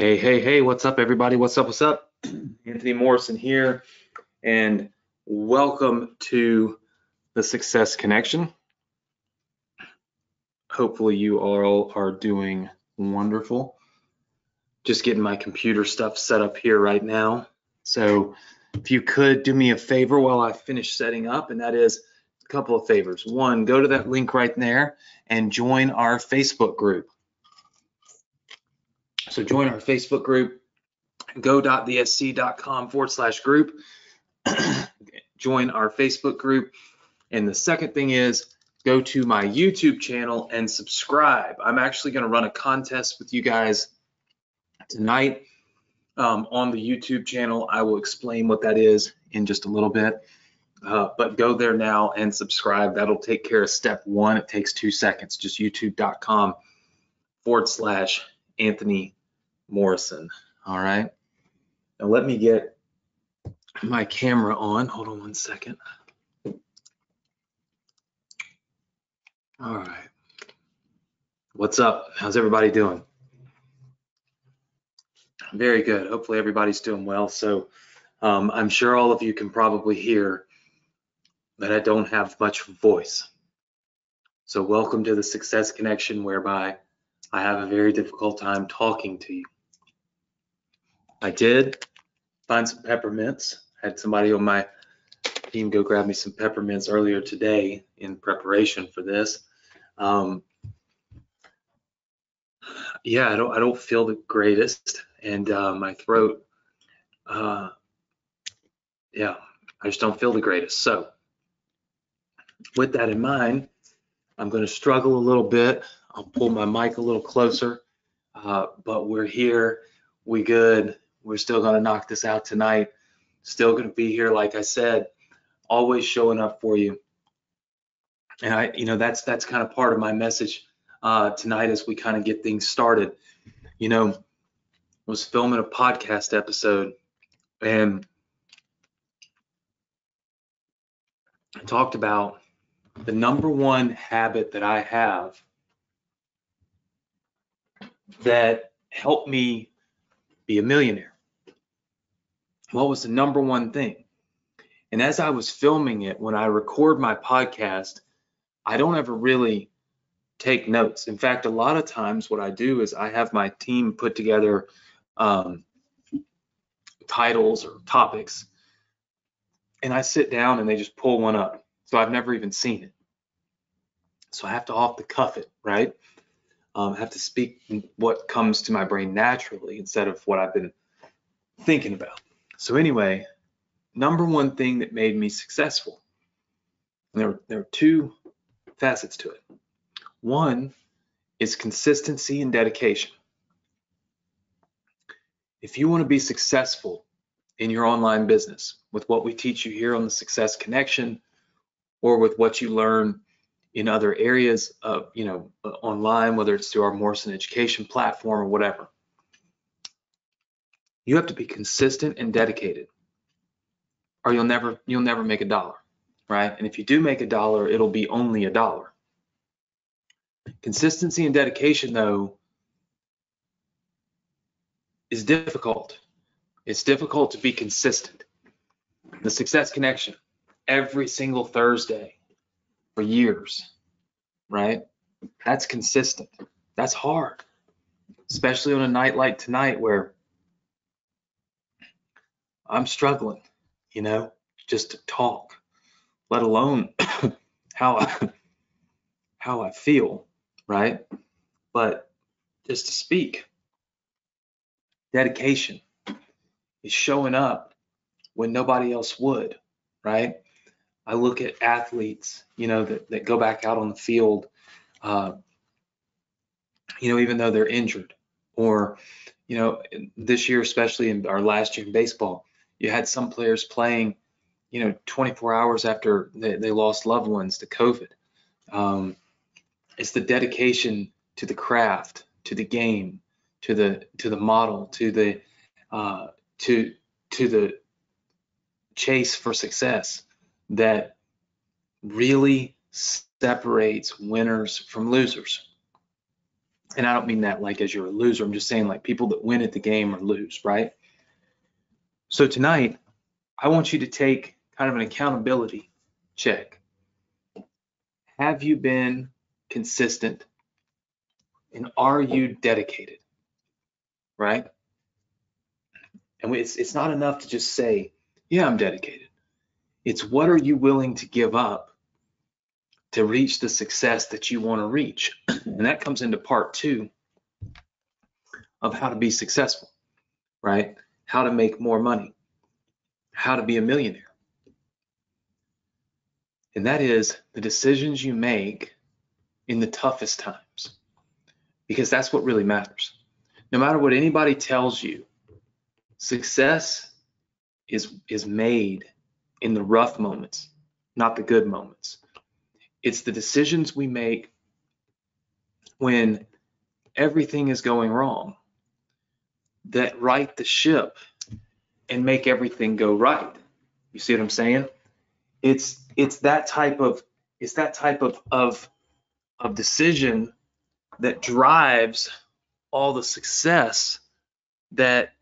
Hey, hey, hey, what's up, everybody? What's up, what's up? Anthony Morrison here, and welcome to the Success Connection. Hopefully, you all are doing wonderful. Just getting my computer stuff set up here right now. So, if you could do me a favor while I finish setting up, and that is a couple of favors. One, go to that link right there and join our Facebook group. So join our Facebook group, go.thesc.com forward slash group. join our Facebook group. And the second thing is go to my YouTube channel and subscribe. I'm actually going to run a contest with you guys tonight um, on the YouTube channel. I will explain what that is in just a little bit. Uh, but go there now and subscribe. That'll take care of step one. It takes two seconds. Just youtube.com forward slash Anthony Morrison. All right. Now let me get my camera on. Hold on one second. All right. What's up? How's everybody doing? Very good. Hopefully everybody's doing well. So um, I'm sure all of you can probably hear that I don't have much voice. So welcome to the Success Connection whereby I have a very difficult time talking to you. I did find some peppermints. I had somebody on my team go grab me some peppermints earlier today in preparation for this. Um, yeah, I don't I don't feel the greatest, and uh, my throat, uh, yeah, I just don't feel the greatest. So, with that in mind, I'm going to struggle a little bit. I'll pull my mic a little closer, uh, but we're here. We good. We're still going to knock this out tonight. Still going to be here, like I said, always showing up for you. And I, you know, that's that's kind of part of my message uh, tonight as we kind of get things started. You know, I was filming a podcast episode and I talked about the number one habit that I have that helped me be a millionaire what was the number one thing? And as I was filming it, when I record my podcast, I don't ever really take notes. In fact, a lot of times what I do is I have my team put together um, titles or topics, and I sit down and they just pull one up. So I've never even seen it. So I have to off the cuff it, right? Um, I have to speak what comes to my brain naturally instead of what I've been thinking about. So anyway, number one thing that made me successful, there, there are two facets to it. One is consistency and dedication. If you want to be successful in your online business with what we teach you here on the Success Connection or with what you learn in other areas of, you know, uh, online, whether it's through our Morrison Education platform or whatever, you have to be consistent and dedicated or you'll never you'll never make a dollar right? And if you do make a dollar it'll be only a dollar. Consistency and dedication though is difficult. It's difficult to be consistent. The success connection every single thursday for years right? That's consistent. That's hard especially on a night like tonight where I'm struggling, you know, just to talk, let alone how I, how I feel, right? But just to speak. Dedication is showing up when nobody else would, right? I look at athletes, you know, that, that go back out on the field, uh, you know, even though they're injured, or, you know, this year, especially in our last year in baseball, you had some players playing, you know, 24 hours after they, they lost loved ones to COVID. Um, it's the dedication to the craft, to the game, to the to the model, to the uh, to to the chase for success that really separates winners from losers. And I don't mean that like as you're a loser. I'm just saying like people that win at the game or lose, right? So tonight, I want you to take kind of an accountability check. Have you been consistent? And are you dedicated? Right? And it's, it's not enough to just say, yeah, I'm dedicated. It's what are you willing to give up to reach the success that you want to reach? And that comes into part two of how to be successful, right? How to make more money, how to be a millionaire. And that is the decisions you make in the toughest times, because that's what really matters. No matter what anybody tells you, success is, is made in the rough moments, not the good moments. It's the decisions we make when everything is going wrong that right the ship and make everything go right. You see what I'm saying? It's it's that type of it's that type of of of decision that drives all the success that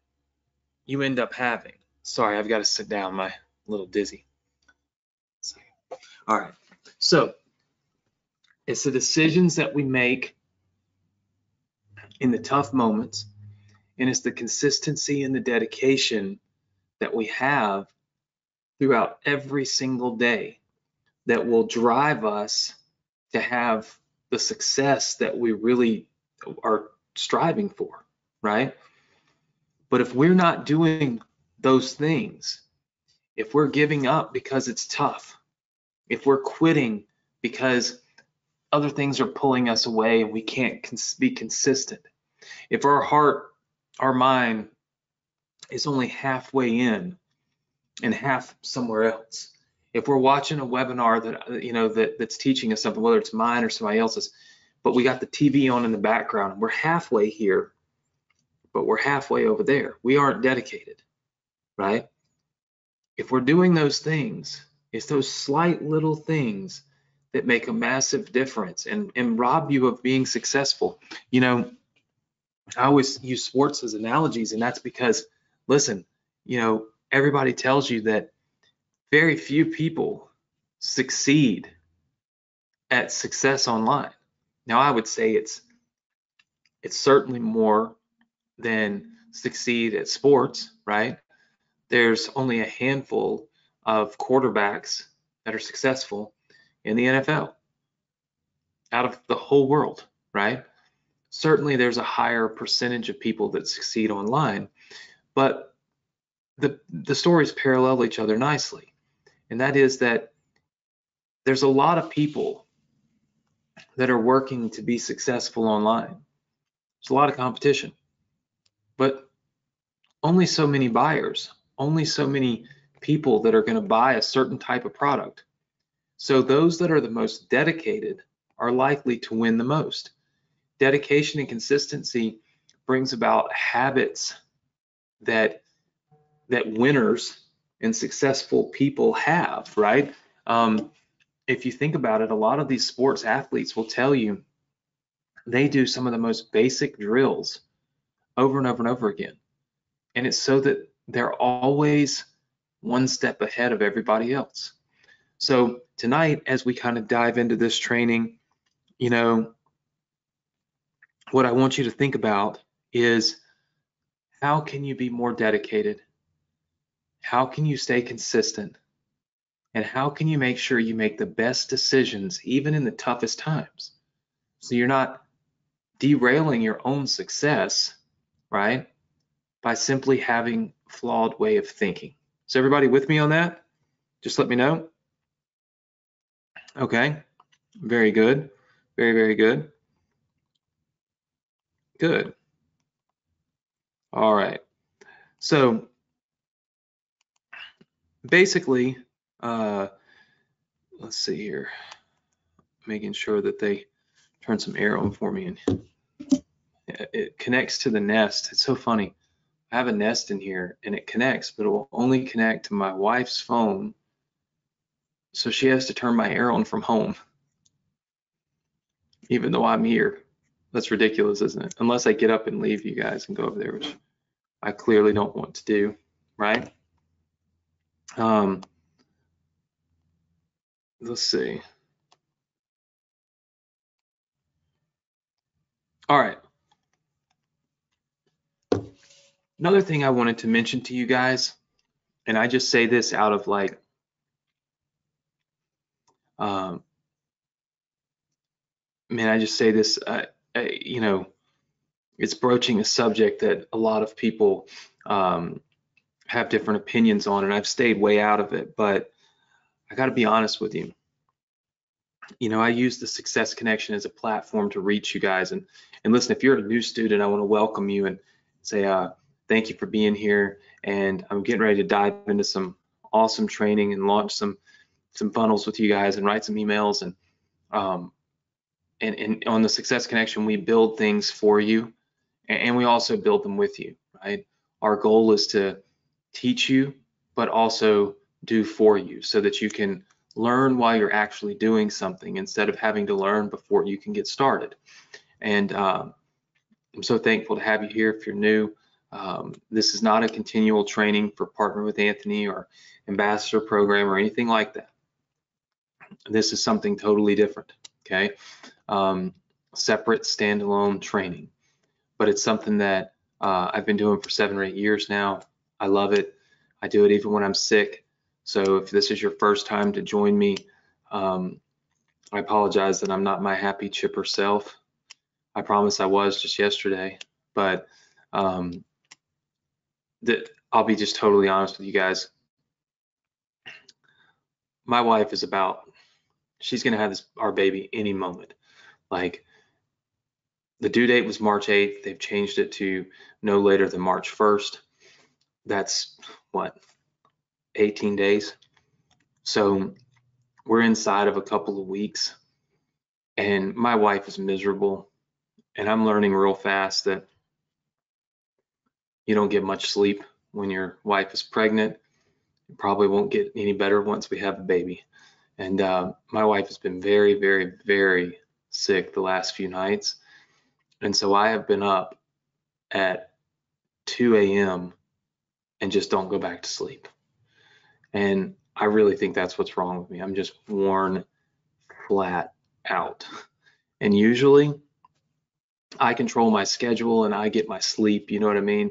you end up having. Sorry, I've got to sit down. My little dizzy. All right. So it's the decisions that we make in the tough moments, and it's the consistency and the dedication that we have throughout every single day that will drive us to have the success that we really are striving for, right? But if we're not doing those things, if we're giving up because it's tough, if we're quitting because other things are pulling us away and we can't cons- be consistent, if our heart, our mind is only halfway in and half somewhere else, if we're watching a webinar that you know that that's teaching us something, whether it's mine or somebody else's, but we got the TV on in the background, and we're halfway here, but we're halfway over there. We aren't dedicated, right? if we're doing those things, it's those slight little things that make a massive difference and, and rob you of being successful. You know, I always use sports as analogies, and that's because, listen, you know, everybody tells you that very few people succeed at success online. Now, I would say it's it's certainly more than succeed at sports, right? there's only a handful of quarterbacks that are successful in the NFL out of the whole world, right? Certainly there's a higher percentage of people that succeed online, but the the stories parallel each other nicely. And that is that there's a lot of people that are working to be successful online. There's a lot of competition, but only so many buyers only so many people that are going to buy a certain type of product. So those that are the most dedicated are likely to win the most. Dedication and consistency brings about habits that that winners and successful people have, right? Um, if you think about it, a lot of these sports athletes will tell you they do some of the most basic drills over and over and over again. And it's so that they're always one step ahead of everybody else. So tonight, as we kind of dive into this training, you know, what I want you to think about is how can you be more dedicated? How can you stay consistent? And how can you make sure you make the best decisions even in the toughest times? So you're not derailing your own success, right? By simply having flawed way of thinking. Is everybody with me on that? Just let me know. Okay, very good. Very, very good. Good. All right. So basically, uh, let's see here, making sure that they turn some air on for me and it connects to the nest. It's so funny. I have a Nest in here and it connects, but it will only connect to my wife's phone. So she has to turn my air on from home, even though I'm here. That's ridiculous, isn't it? Unless I get up and leave you guys and go over there, which I clearly don't want to do, right? Um, let's see. All right. Another thing I wanted to mention to you guys, and I just say this out of like, um, man, I just say this, uh, you know, it's broaching a subject that a lot of people um, have different opinions on, and I've stayed way out of it. But I got to be honest with you. You know, I use the Success Connection as a platform to reach you guys. And and listen, if you're a new student, I want to welcome you and say uh, thank you for being here. And I'm getting ready to dive into some awesome training and launch some some funnels with you guys and write some emails and um, and, and on the Success Connection, we build things for you and we also build them with you, right? Our goal is to teach you, but also do for you so that you can learn while you're actually doing something instead of having to learn before you can get started. And um, I'm so thankful to have you here if you're new. Um, this is not a continual training for Partner with Anthony or Ambassador Program or anything like that. This is something totally different, okay? Um, separate standalone training but it's something that uh, I've been doing for seven or eight years now. I love it. I do it even when I'm sick. So if this is your first time to join me, um, I apologize that I'm not my happy chipper self. I promise I was just yesterday, but um, that I'll be just totally honest with you guys. My wife is about, she's gonna have this our baby any moment. Like the due date was March 8th. They've changed it to no later than March 1st. That's what, 18 days? So we're inside of a couple of weeks, and my wife is miserable. And I'm learning real fast that you don't get much sleep when your wife is pregnant. You probably won't get any better once we have a baby. And uh, my wife has been very, very, very sick the last few nights and so I have been up at 2 a.m. and just don't go back to sleep. And I really think that's what's wrong with me. I'm just worn flat out. And usually I control my schedule and I get my sleep, you know what I mean?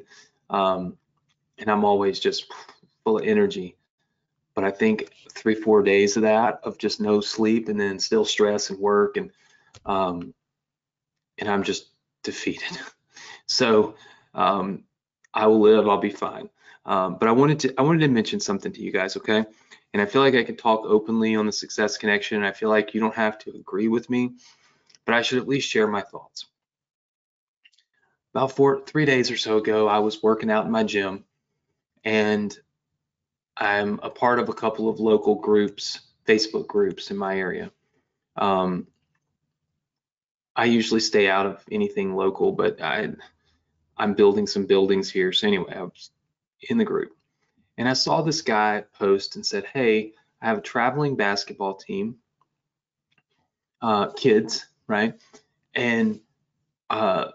Um, and I'm always just full of energy. But I think three, four days of that, of just no sleep and then still stress and work and um, and I'm just defeated. So um, I will live. I'll be fine. Um, but I wanted to I wanted to mention something to you guys, okay? And I feel like I can talk openly on the Success Connection. I feel like you don't have to agree with me, but I should at least share my thoughts. About four, three days or so ago, I was working out in my gym, and I'm a part of a couple of local groups, Facebook groups in my area. Um, I usually stay out of anything local, but I, I'm building some buildings here. So anyway, I was in the group and I saw this guy post and said, Hey, I have a traveling basketball team, uh, kids, right? And uh,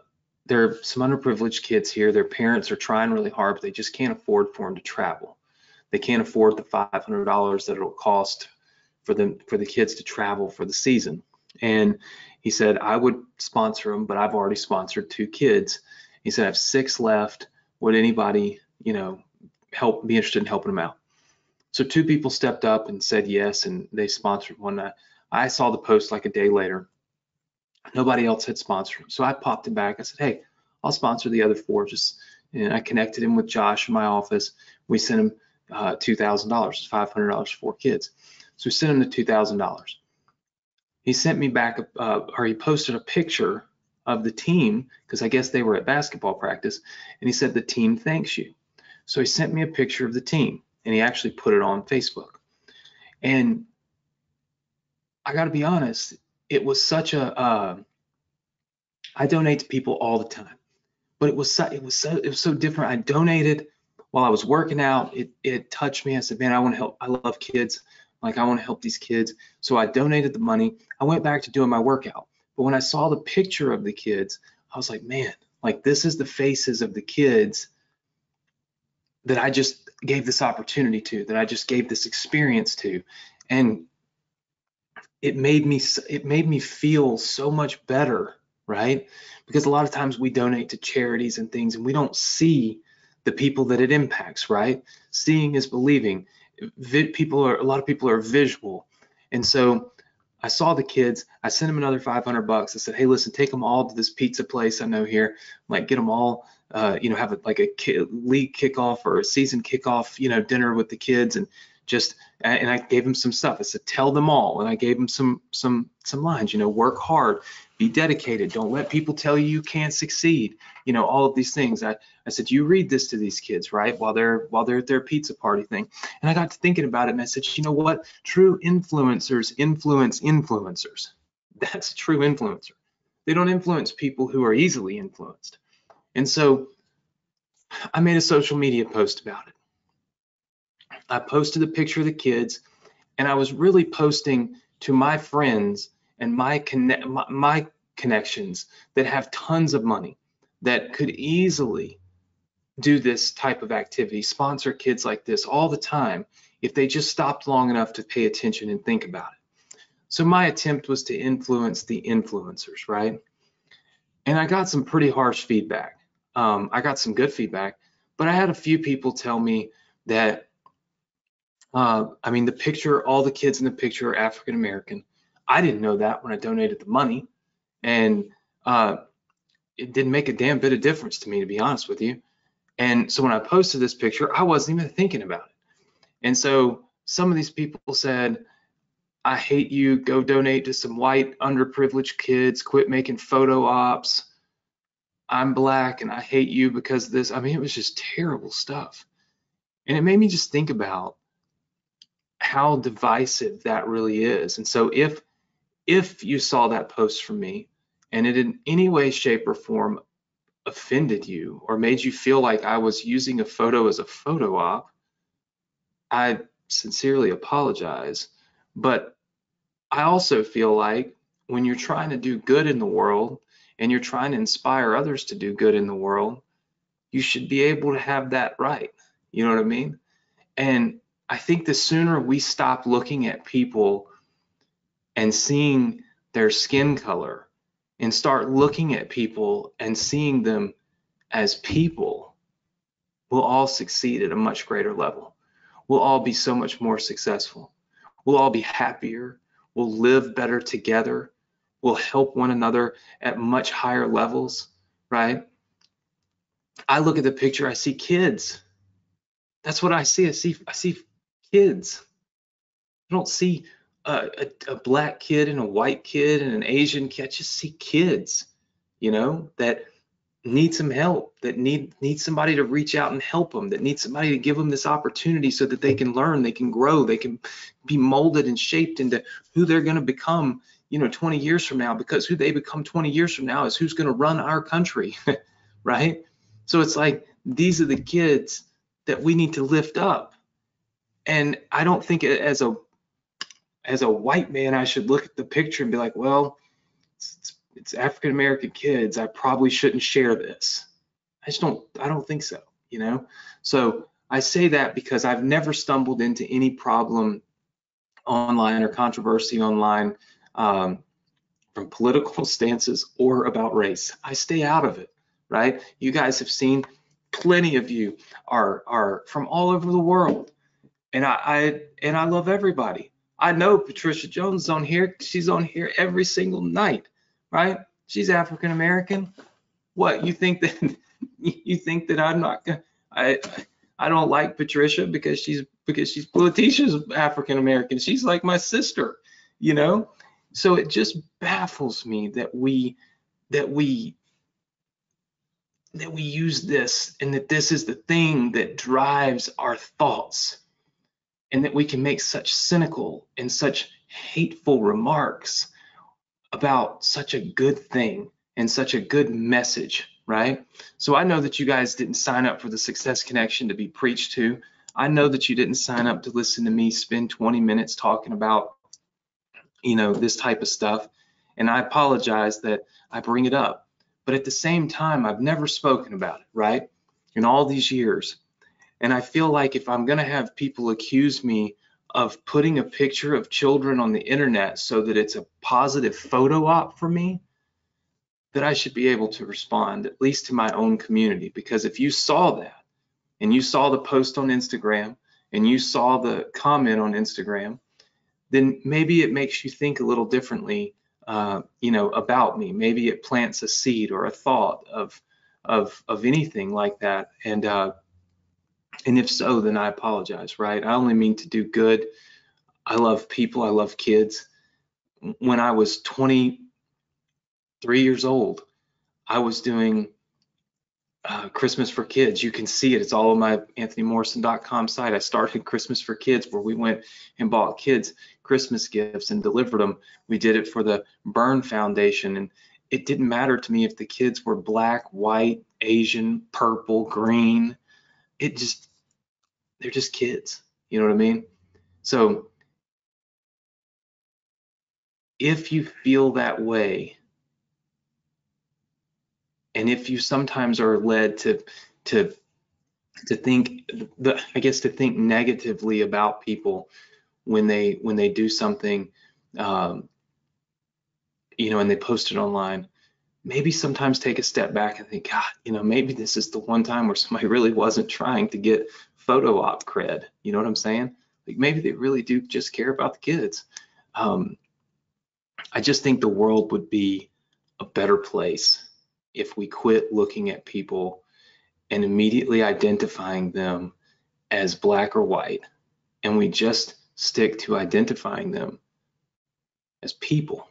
there are some underprivileged kids here. Their parents are trying really hard, but they just can't afford for them to travel. They can't afford the $500 that it'll cost for them for the kids to travel for the season. And he said, I would sponsor them, but I've already sponsored two kids. He said, I have six left. Would anybody, you know, help be interested in helping them out? So two people stepped up and said yes, and they sponsored one. I, saw the post like a day later. Nobody else had sponsored. So I popped him back. I said, hey, I'll sponsor the other four. Just and I connected him with Josh in my office. We sent him uh, $2,000, $500 for four kids. So we sent him the $2,000 he sent me back, uh, or he posted a picture of the team because I guess they were at basketball practice, and he said the team thanks you. So he sent me a picture of the team, and he actually put it on Facebook. And I got to be honest, it was such a. Uh, I donate to people all the time, but it was so, it was so it was so different. I donated while I was working out. It it touched me. I said, man, I want to help. I love kids. Like I want to help these kids. So I donated the money. I went back to doing my workout. But when I saw the picture of the kids, I was like, man, like this is the faces of the kids that I just gave this opportunity to, that I just gave this experience to. And it made me it made me feel so much better, right? Because a lot of times we donate to charities and things and we don't see the people that it impacts, right? Seeing is believing. People are a lot of people are visual. And so I saw the kids. I sent them another 500 bucks. I said, "Hey, listen, take them all to this pizza place I know here. Like, get them all. Uh, you know, have a, like a league kickoff or a season kickoff. You know, dinner with the kids, and just and I gave them some stuff. I said, tell them all, and I gave them some some some lines. You know, work hard, be dedicated. Don't let people tell you you can't succeed. You know, all of these things. I I said, you read this to these kids, right? While they're while they're at their pizza party thing. And I got to thinking about it, and I said, you know what? True influencers influence influencers. That's a true influencer. They don't influence people who are easily influenced. And so I made a social media post about it. I posted a picture of the kids, and I was really posting to my friends and my connect my, my connections that have tons of money that could easily do this type of activity, sponsor kids like this all the time if they just stopped long enough to pay attention and think about it. So my attempt was to influence the influencers, right? And I got some pretty harsh feedback. Um, I got some good feedback, but I had a few people tell me that uh, I mean, the picture, all the kids in the picture are African American. I didn't know that when I donated the money, and uh, it didn't make a damn bit of difference to me, to be honest with you. And so when I posted this picture, I wasn't even thinking about it. And so some of these people said, I hate you, go donate to some white underprivileged kids, quit making photo ops. I'm black and I hate you because of this. I mean, it was just terrible stuff. And it made me just think about how divisive that really is. And so if if you saw that post from me and it in any way, shape, or form offended you or made you feel like I was using a photo as a photo op, I sincerely apologize. But I also feel like when you're trying to do good in the world and you're trying to inspire others to do good in the world, you should be able to have that right. You know what I mean? And I think the sooner we stop looking at people and seeing their skin color and start looking at people and seeing them as people, we'll all succeed at a much greater level. We'll all be so much more successful. We'll all be happier. We'll live better together. We'll help one another at much higher levels, right? I look at the picture, I see kids. That's what I see. I see I see kids. I don't see a, a, a, black kid and a white kid and an Asian kid. I just see kids, you know, that need some help, that need need somebody to reach out and help them, that need somebody to give them this opportunity so that they can learn, they can grow, they can be molded and shaped into who they're going to become, you know, 20 years from now. Because who they become 20 years from now is who's going to run our country, right? So it's like these are the kids that we need to lift up and I don't think as a as a white man I should look at the picture and be like, well, it's, it's African American kids. I probably shouldn't share this. I just don't. I don't think so. You know. So I say that because I've never stumbled into any problem online or controversy online um, from political stances or about race. I stay out of it. Right. You guys have seen plenty of you are are from all over the world and I, I and I love everybody. I know Patricia Jones is on here. She's on here every single night, right? She's African American. What you think that you think that I'm not gonna I I don't like Patricia because she's because she's Letitia's African American. She's like my sister, you know? So it just baffles me that we that we that we use this and that this is the thing that drives our thoughts and that we can make such cynical and such hateful remarks about such a good thing and such a good message, right? So I know that you guys didn't sign up for the Success Connection to be preached to. I know that you didn't sign up to listen to me spend 20 minutes talking about, you know, this type of stuff. And I apologize that I bring it up. But at the same time, I've never spoken about it, right? In all these years. And I feel like if I'm going to have people accuse me of putting a picture of children on the internet so that it's a positive photo op for me, that I should be able to respond, at least to my own community. Because if you saw that and you saw the post on Instagram and you saw the comment on Instagram, then maybe it makes you think a little differently, uh, you know, about me. Maybe it plants a seed or a thought of of of anything like that. And uh, and if so, then I apologize, right? I only mean to do good. I love people. I love kids. When I was 23 years old, I was doing uh, Christmas for Kids. You can see it. It's all on my anthonymorrison.com site. I started Christmas for Kids where we went and bought kids Christmas gifts and delivered them. We did it for the Burn Foundation. And it didn't matter to me if the kids were black, white, Asian, purple, green. It just, they're just kids. You know what I mean? So if you feel that way, and if you sometimes are led to to to think the I guess to think negatively about people when they when they do something um, you know and they post it online maybe sometimes take a step back and think god you know maybe this is the one time where somebody really wasn't trying to get photo op cred. You know what i'm saying? Like maybe they really do just care about the kids. Um, i just think the world would be a better place if we quit looking at people and immediately identifying them as black or white, and we just stick to identifying them as people,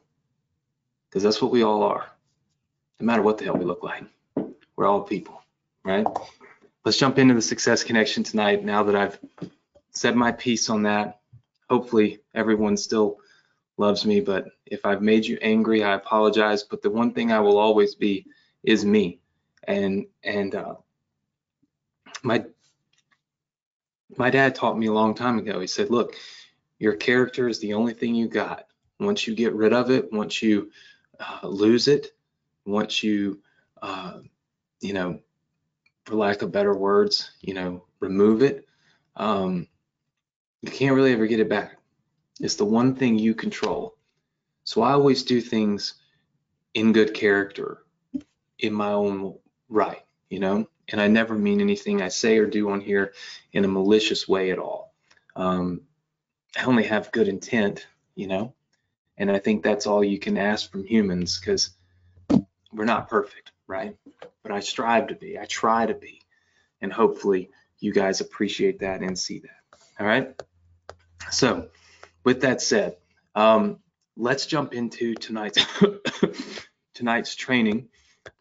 because that's what we all are, no matter what the hell we look like. We're all people, right? Let's jump into the success connection tonight now that I've said my piece on that. Hopefully, everyone still loves me, but if I've made you angry, I apologize. But the one thing I will always be is me. And and uh, my my dad taught me a long time ago. He said, "Look, your character is the only thing you got. Once you get rid of it, once you uh, lose it, once you, uh, you know, for lack of better words, you know, remove it, um, you can't really ever get it back. It's the one thing you control. So I always do things in good character, in my own right, you know, and I never mean anything I say or do on here in a malicious way at all. Um, I only have good intent, you know, and I think that's all you can ask from humans because we're not perfect, right? But I strive to be, I try to be, and hopefully you guys appreciate that and see that. All right. So, with that said, um, let's jump into tonight's tonight's training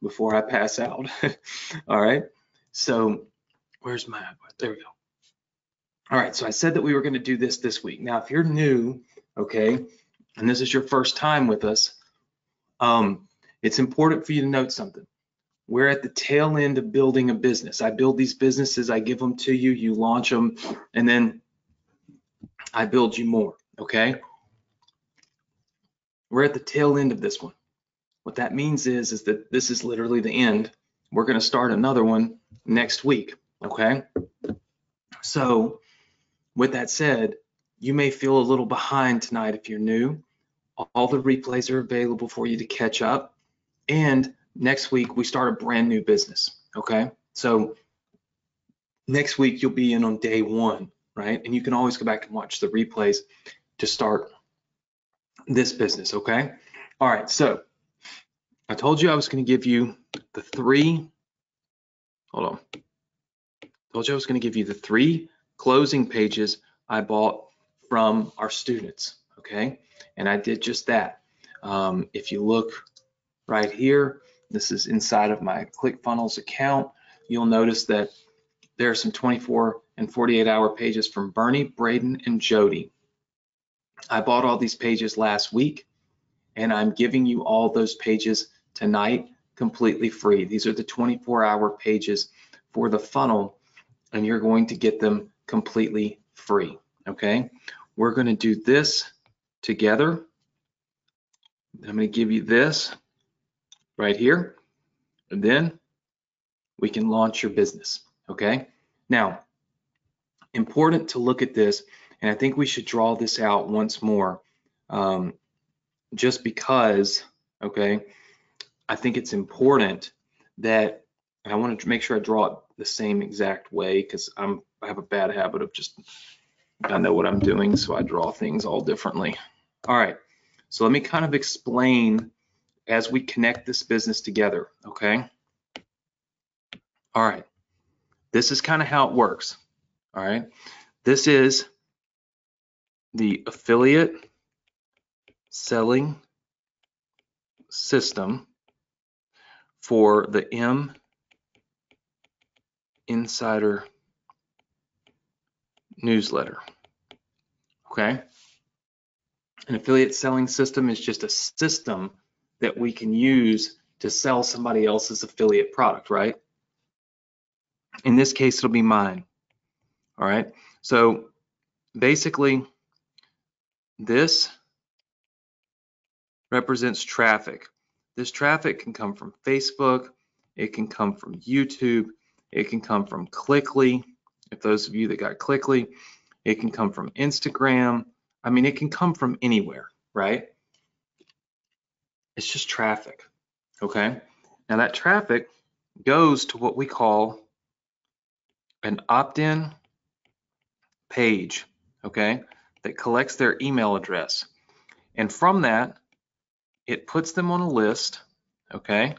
before I pass out. All right. So where's my, there we go. All right. So I said that we were going to do this this week. Now, if you're new, okay, and this is your first time with us, um, it's important for you to note something. We're at the tail end of building a business. I build these businesses, I give them to you, you launch them, and then I build you more, okay? We're at the tail end of this one. What that means is, is that this is literally the end. We're going to start another one next week. Okay. So with that said, you may feel a little behind tonight if you're new. All the replays are available for you to catch up. And next week we start a brand new business. Okay. So next week you'll be in on day one, right? And you can always go back and watch the replays to start this business. Okay. All right. So I told you I was going to give you the three, hold on. Told you I was going to give you the three closing pages I bought from our students, okay? And I did just that. Um, if you look right here, this is inside of my ClickFunnels account, you'll notice that there are some 24 and 48 hour pages from Bernie, Braden, and Jody. I bought all these pages last week, and I'm giving you all those pages tonight completely free. These are the 24 hour pages for the funnel and you're going to get them completely free. Okay. We're going to do this together. I'm going to give you this right here, and then we can launch your business. Okay. Now, important to look at this, and I think we should draw this out once more, um, just because, okay, I think it's important that I want to make sure I draw it the same exact way because I'm I have a bad habit of just I know what I'm doing, so I draw things all differently. All right, so let me kind of explain as we connect this business together, okay? All right, this is kind of how it works, all right? This is the affiliate selling system for the M Insider newsletter. Okay. An affiliate selling system is just a system that we can use to sell somebody else's affiliate product, right? In this case, it'll be mine. All right. So basically, this represents traffic. This traffic can come from Facebook, it can come from YouTube, it can come from Clickly, if those of you that got Clickly, it can come from Instagram. I mean, it can come from anywhere, right? It's just traffic, okay? Now that traffic goes to what we call an opt-in page, okay, that collects their email address. And from that, it puts them on a list, okay?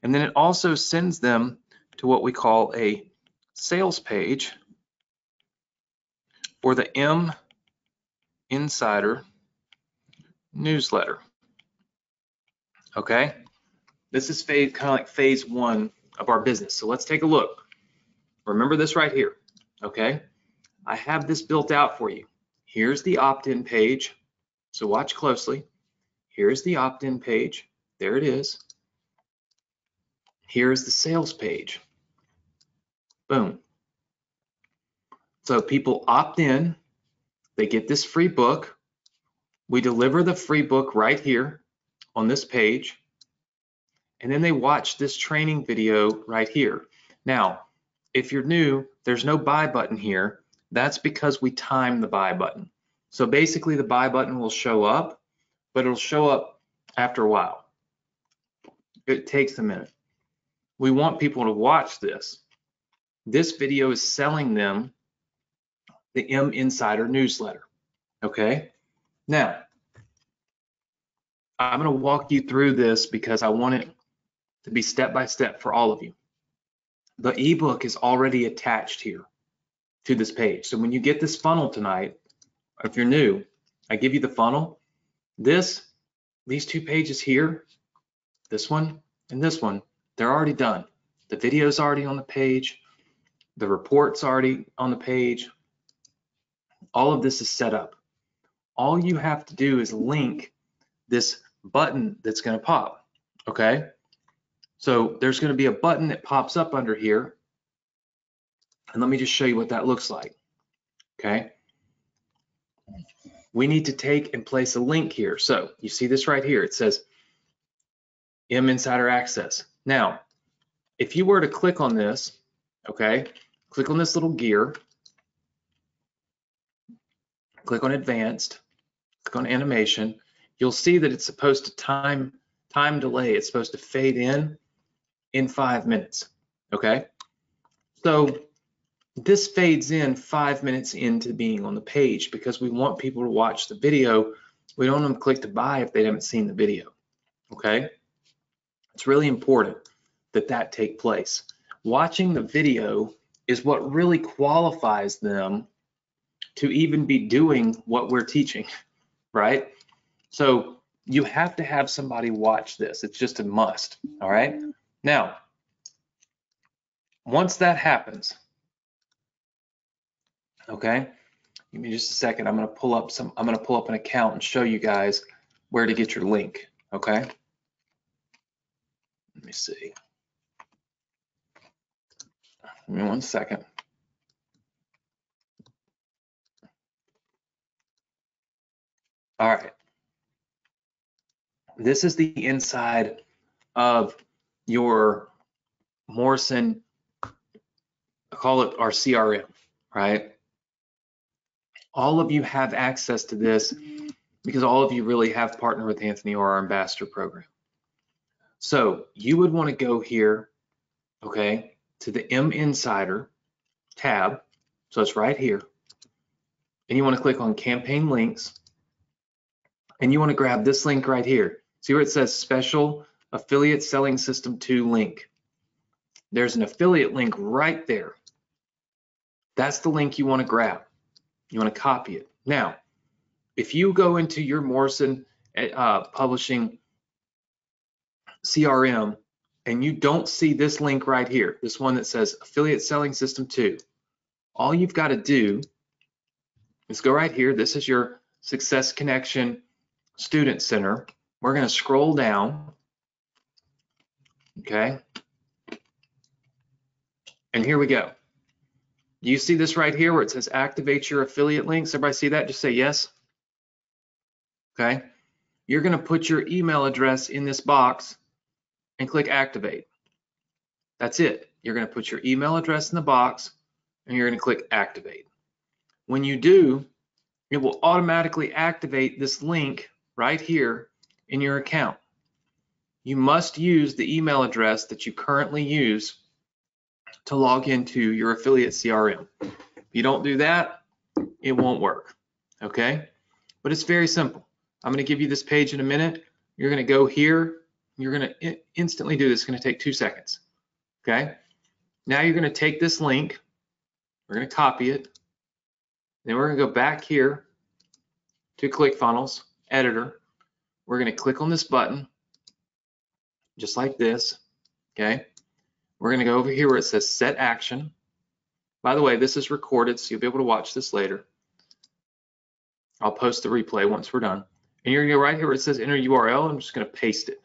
And then it also sends them to what we call a sales page for the M Insider newsletter. Okay, this is phase kind of like phase one of our business. So let's take a look. Remember this right here. Okay, I have this built out for you. Here's the opt-in page. So watch closely. Here's the opt-in page. There it is. Here's the sales page. Boom. So people opt in, they get this free book. We deliver the free book right here on this page. And then they watch this training video right here. Now, if you're new, there's no buy button here. That's because we time the buy button. So basically the buy button will show up, but it'll show up after a while. It takes a minute. We want people to watch this. This video is selling them the M Insider newsletter. Okay. Now, I'm going to walk you through this because I want it to be step by step for all of you. The ebook is already attached here to this page. So when you get this funnel tonight, if you're new, I give you the funnel. This, these two pages here, this one and this one, they're already done. The video is already on the page. The report's already on the page. All of this is set up. All you have to do is link this button that's going to pop. Okay. So there's going to be a button that pops up under here. And let me just show you what that looks like. Okay. We need to take and place a link here. So you see this right here. It says M Insider Access. Now, if you were to click on this, okay, click on this little gear, click on advanced, click on animation, you'll see that it's supposed to time time delay. It's supposed to fade in in five minutes. Okay. So this fades in five minutes into being on the page because we want people to watch the video. We don't want them to click to buy if they haven't seen the video. Okay. It's really important that that take place. Watching the video is what really qualifies them to even be doing what we're teaching, right? So you have to have somebody watch this. It's just a must, all right? Mm-hmm. Now, once that happens, okay, give me just a second. I'm gonna pull up some, I'm gonna pull up an account and show you guys where to get your link, okay? Let me see. Give me one second. All right. This is the inside of your Morrison, I call it our CRM, right? All of you have access to this because all of you really have partnered with Anthony or our ambassador program. So you would want to go here, okay, to the M Insider tab. So it's right here. And you want to click on campaign links. And you want to grab this link right here. See where it says special affiliate selling system 2 link. There's an affiliate link right there. That's the link you want to grab. You want to copy it. Now, if you go into your Morrison uh, Publishing CRM and you don't see this link right here, this one that says Affiliate Selling System 2, all you've got to do is go right here. This is your Success Connection Student Center. We're going to scroll down. Okay. And here we go. Do you see this right here where it says activate your affiliate links? Everybody see that? Just say yes. Okay. You're going to put your email address in this box and click activate. That's it. You're going to put your email address in the box and you're going to click activate. When you do, it will automatically activate this link right here in your account. You must use the email address that you currently use to log into your affiliate CRM. If you don't do that, it won't work, okay? But it's very simple. I'm gonna give you this page in a minute. You're gonna go here. You're gonna instantly do this. It's gonna take two seconds, okay? Now you're gonna take this link. We're gonna copy it. Then we're gonna go back here to ClickFunnels editor. We're gonna click on this button, just like this, okay? We're gonna go over here where it says set action. By the way, this is recorded, so you'll be able to watch this later. I'll post the replay once we're done. And you're gonna go right here where it says enter URL. I'm just gonna paste it.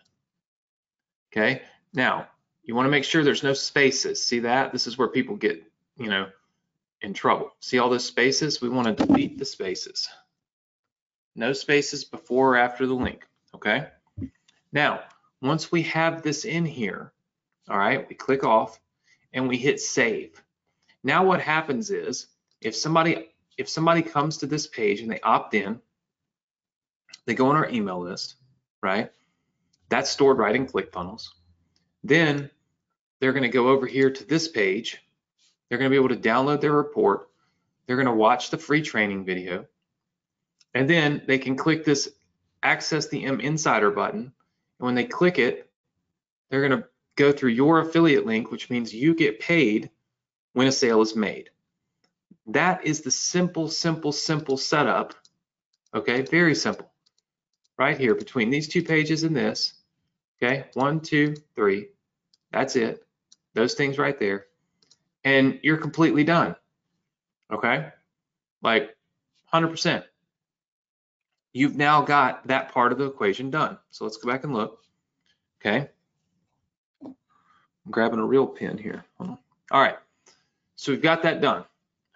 Okay, now you wanna make sure there's no spaces. See that? This is where people get, you know, in trouble. See all those spaces? We wanna delete the spaces. No spaces before or after the link, okay? Now, once we have this in here, all right, we click off and we hit save. Now what happens is if somebody if somebody comes to this page and they opt in, they go on our email list, right? That's stored right in ClickFunnels. Then they're going to go over here to this page. They're going to be able to download their report. They're going to watch the free training video. And then they can click this access the M Insider button. And when they click it, they're going to go through your affiliate link, which means you get paid when a sale is made. That is the simple, simple, simple setup. Okay, very simple. Right here between these two pages and this. Okay, one, two, three. That's it. Those things right there. And you're completely done. Okay, like 100%. You've now got that part of the equation done. So let's go back and look. Okay. I'm grabbing a real pen here. All right, so we've got that done.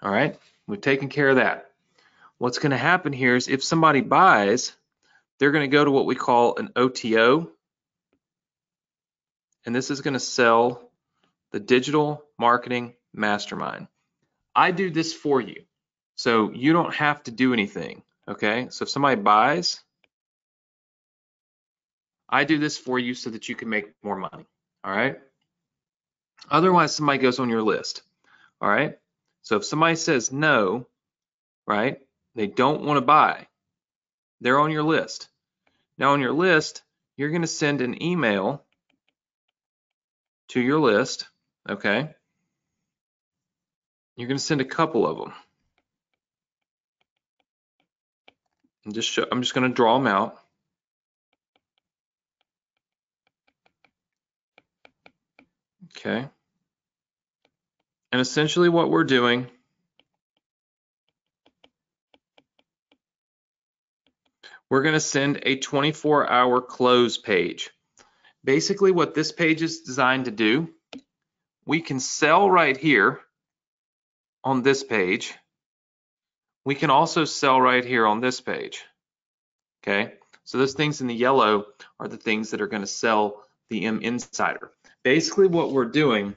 All right, we've taken care of that. What's going to happen here is if somebody buys, they're going to go to what we call an OTO, and this is going to sell the digital marketing mastermind. I do this for you, so you don't have to do anything. Okay, so if somebody buys, I do this for you so that you can make more money. All right. Otherwise, somebody goes on your list. All right. So if somebody says no, right, they don't want to buy, they're on your list. Now on your list, you're going to send an email to your list. Okay. You're going to send a couple of them. And just show, I'm just going to draw them out. Okay. And essentially what we're doing we're going to send a 24 hour close page. Basically what this page is designed to do, we can sell right here on this page. We can also sell right here on this page. Okay, So those things in the yellow are the things that are going to sell the M Insider. Basically what we're doing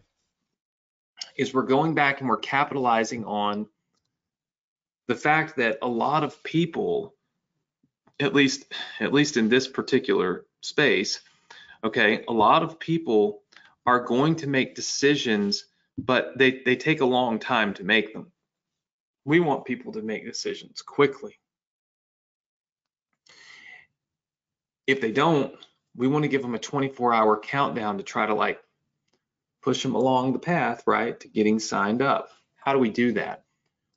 is we're going back and we're capitalizing on the fact that a lot of people, at least at least in this particular space, okay, a lot of people are going to make decisions, but they, they take a long time to make them. We want people to make decisions quickly. If they don't, we want to give them a 24 hour countdown to try to like push them along the path, right, to getting signed up. How do we do that?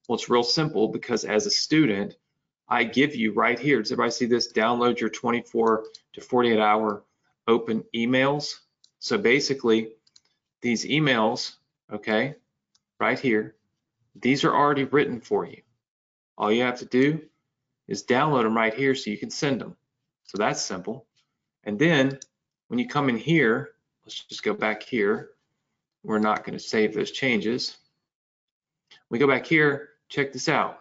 Well, it's real simple because as a student, I give you right here, does everybody see this? Download your 24 to 48 hour open emails. So basically, these emails, okay, right here, these are already written for you. All you have to do is download them right here so you can send them. So that's simple. And then when you come in here, let's just go back here. We're not going to save those changes. We go back here, check this out.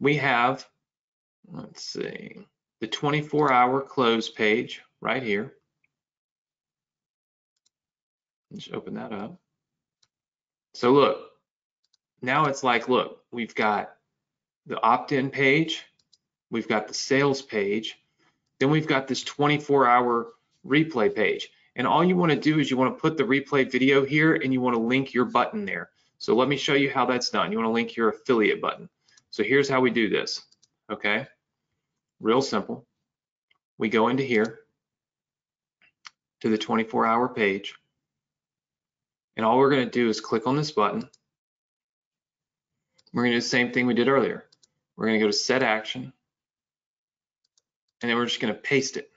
We have, let's see, the 24 hour close page right here. Let's open that up. So look, now it's like, look, we've got the opt-in page, we've got the sales page, then we've got this 24 hour replay page. And all you want to do is you want to put the replay video here and you want to link your button there. So let me show you how that's done. You want to link your affiliate button. So here's how we do this. Okay. Real simple. We go into here to the 24 hour page. And all we're going to do is click on this button. We're going to do the same thing we did earlier. We're going to go to set action and then we're just going to paste it.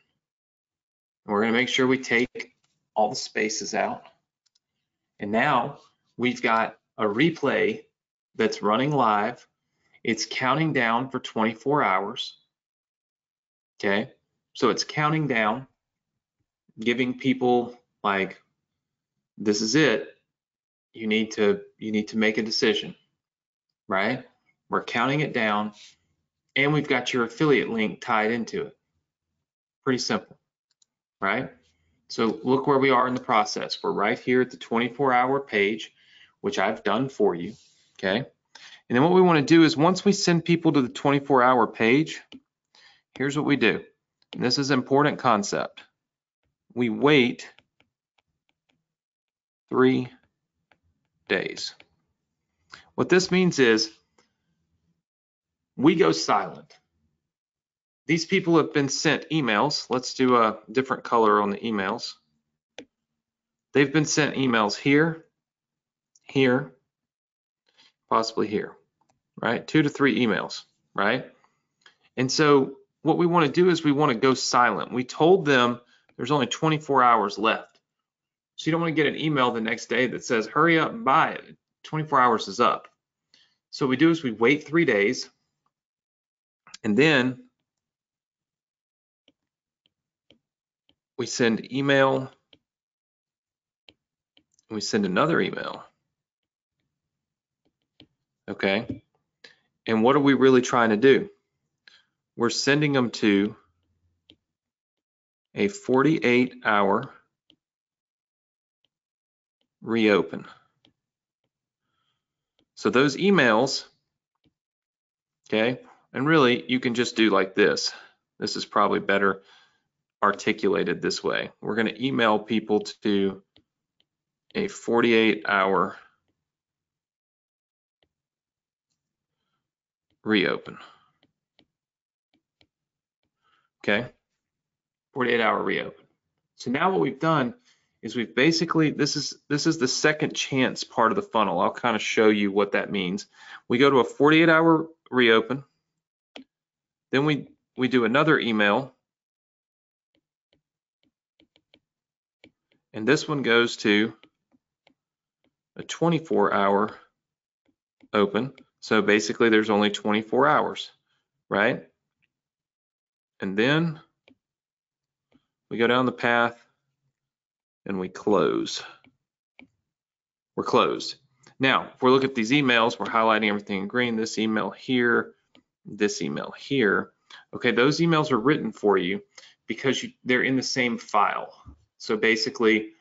And we're going to make sure we take all the spaces out. And now we've got a replay that's running live. It's counting down for 24 hours. Okay, so it's counting down, giving people like, this is it. You need to you need to make a decision, right? We're counting it down and we've got your affiliate link tied into it. Pretty simple, right? So look where we are in the process. We're right here at the 24 hour page, which I've done for you, okay? And then what we wanna do is once we send people to the 24 hour page, here's what we do. And this is important concept. We wait three days. What this means is we go silent. These people have been sent emails. Let's do a different color on the emails. They've been sent emails here, here, possibly here, right? Two to three emails, right? And so what we want to do is we want to go silent. We told them there's only 24 hours left. So you don't want to get an email the next day that says, hurry up and buy it. 24 hours is up. So what we do is we wait three days and then we send email, we send another email. Okay. And what are we really trying to do? We're sending them to a 48 hour reopen. So those emails, okay, and really, you can just do like this. This is probably better articulated this way. We're going to email people to a 48 hour reopen. Okay, 48 hour reopen. So now what we've done is we've basically, this is, this is the second chance part of the funnel. I'll kind of show you what that means. We go to a 48 hour reopen. Then we, we do another email. And this one goes to a 24 hour open. So basically there's only 24 hours, right? And then we go down the path and we close. We're closed. Now, if we look at these emails, we're highlighting everything in green, this email here, this email here. Okay, those emails are written for you because you, they're in the same file. So basically,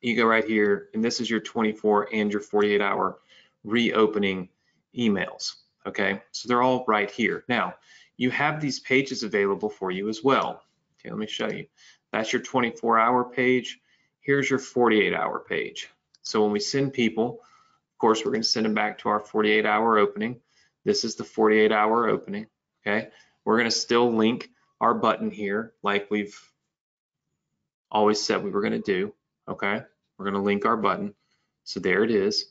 you go right here, and this is your 24 and your 48 hour reopening emails. Okay, so they're all right here. Now, you have these pages available for you as well. Okay, let me show you. That's your 24 hour page. Here's your 48 hour page. So when we send people, of course, we're going to send them back to our 48 hour opening. This is the 48 hour opening. Okay, we're going to still link our button here like we've always said we were going to do. Okay, we're going to link our button. So there it is.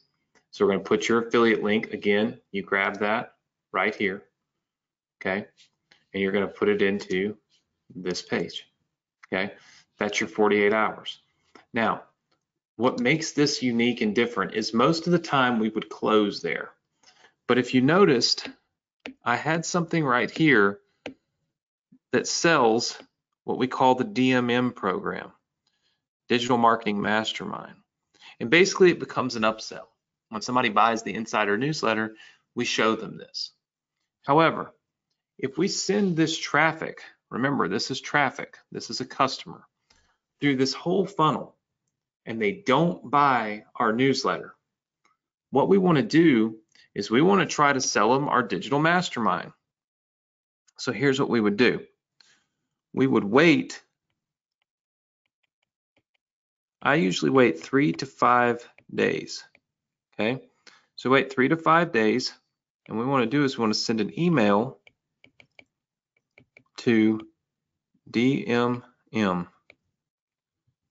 So we're going to put your affiliate link again. You grab that right here. Okay, and you're going to put it into this page. Okay, that's your 48 hours. Now, what makes this unique and different is most of the time we would close there. But if you noticed, I had something right here that sells what we call the DMM program, Digital Marketing Mastermind. And basically it becomes an upsell. When somebody buys the insider newsletter, we show them this. However, if we send this traffic, remember this is traffic, this is a customer, through this whole funnel, and they don't buy our newsletter, what we want to do is we want to try to sell them our digital mastermind. So here's what we would do. We would wait. I usually wait three to five days. Okay. So wait three to five days. And we want to do is we want to send an email to DMM,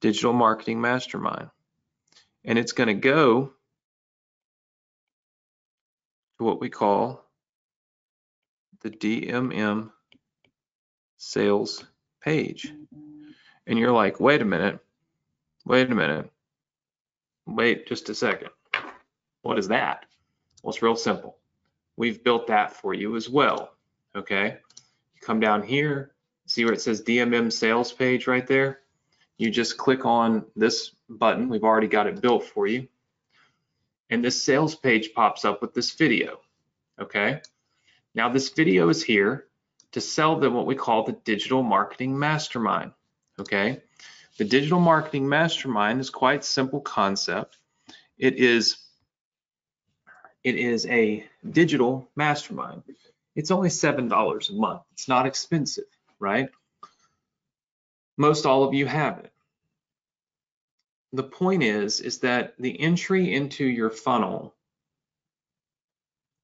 Digital Marketing Mastermind. And it's going to go to what we call the DMM sales page. And you're like, wait a minute, wait a minute, wait just a second. What is that? Well, it's real simple. We've built that for you as well, okay? Come down here, see where it says DMM sales page right there? You just click on this button. We've already got it built for you and this sales page pops up with this video, okay? Now this video is here to sell them what we call the digital marketing mastermind, okay? The digital marketing mastermind is quite simple concept. It is it is a digital mastermind. It's only $7 a month. It's not expensive, right? Most all of you have it the point is, is that the entry into your funnel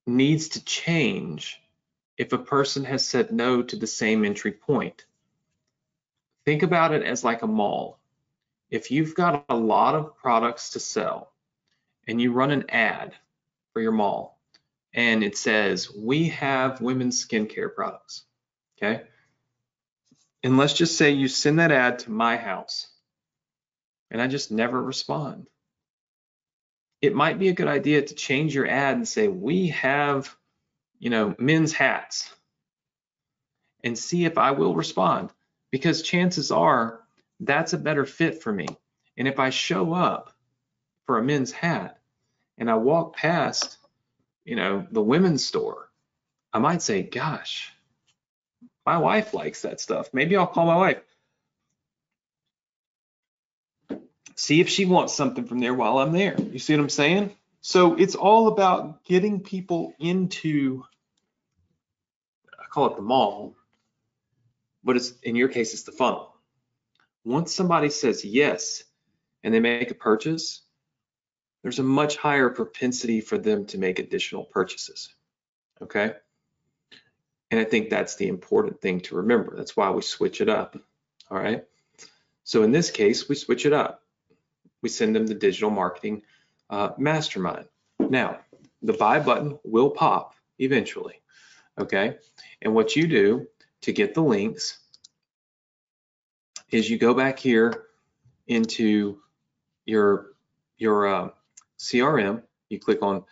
needs to change if a person has said no to the same entry point. Think about it as like a mall. If you've got a lot of products to sell and you run an ad for your mall and it says, we have women's skincare products, okay? And let's just say you send that ad to my house and I just never respond. It might be a good idea to change your ad and say, we have, you know, men's hats and see if I will respond because chances are that's a better fit for me. And if I show up for a men's hat and I walk past, you know, the women's store, I might say, gosh, my wife likes that stuff. Maybe I'll call my wife. see if she wants something from there while I'm there. You see what I'm saying? So it's all about getting people into, I call it the mall, but it's in your case, it's the funnel. Once somebody says yes and they make a purchase, there's a much higher propensity for them to make additional purchases. Okay. And I think that's the important thing to remember. That's why we switch it up. All right. So in this case, we switch it up we send them the digital marketing uh, mastermind. Now, the buy button will pop eventually, okay? And what you do to get the links is you go back here into your, your uh, CRM, you click on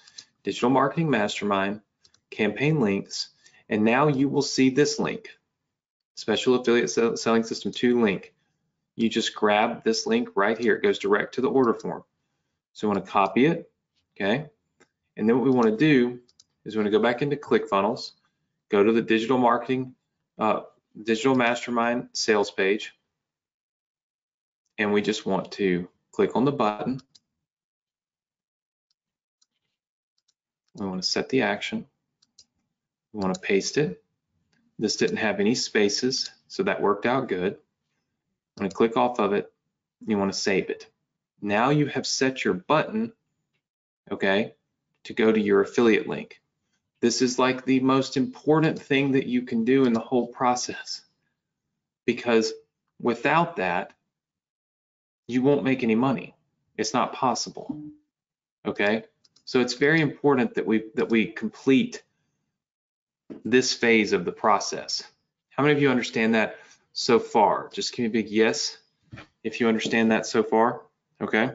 Digital Marketing Mastermind, Campaign Links, and now you will see this link, Special Affiliate Selling System 2 link you just grab this link right here. It goes direct to the order form. So we want to copy it, okay? And then what we want to do is we want to go back into ClickFunnels, go to the digital marketing, uh, digital mastermind sales page. And we just want to click on the button. We want to set the action. We want to paste it. This didn't have any spaces, so that worked out good. I'm going to click off of it. You want to save it. Now you have set your button, okay, to go to your affiliate link. This is like the most important thing that you can do in the whole process because without that, you won't make any money. It's not possible. Okay? So it's very important that we that we complete this phase of the process. How many of you understand that so far? Just give me a big yes if you understand that so far. Okay.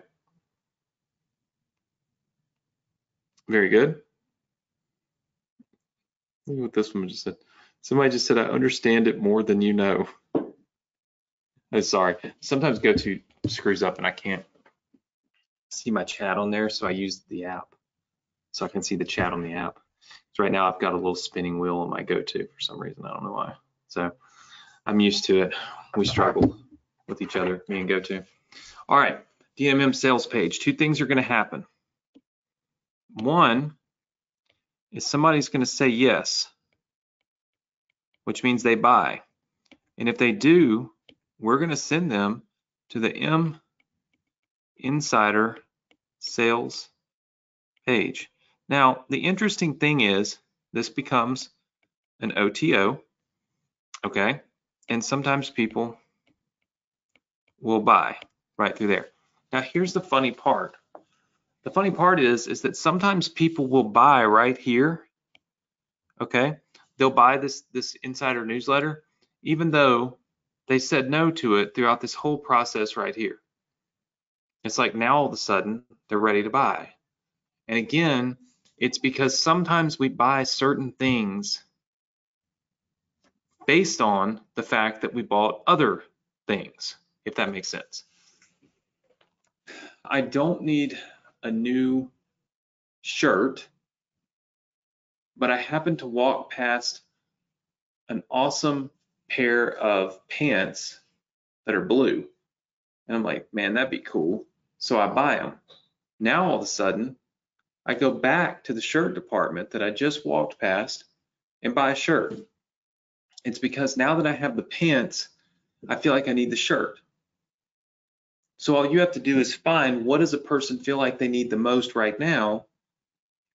Very good. Look at what this one just said. Somebody just said, I understand it more than you know. I'm sorry. Sometimes GoTo screws up and I can't see my chat on there, so I use the app. So I can see the chat on the app. So right now I've got a little spinning wheel on my GoTo for some reason. I don't know why. So I'm used to it. We struggle with each other, me and GoTo. All right, DMM sales page. Two things are going to happen. One is somebody's going to say yes, which means they buy. And if they do, we're going to send them to the M Insider sales page. Now, the interesting thing is this becomes an OTO, okay? And sometimes people will buy right through there. Now, here's the funny part. The funny part is, is that sometimes people will buy right here, okay? They'll buy this, this insider newsletter, even though they said no to it throughout this whole process right here. It's like now all of a sudden they're ready to buy. And again, it's because sometimes we buy certain things based on the fact that we bought other things, if that makes sense. I don't need a new shirt, but I happen to walk past an awesome pair of pants that are blue. And I'm like, man, that'd be cool. So I buy them. Now all of a sudden, I go back to the shirt department that I just walked past and buy a shirt. It's because now that I have the pants, I feel like I need the shirt. So all you have to do is find what does a person feel like they need the most right now,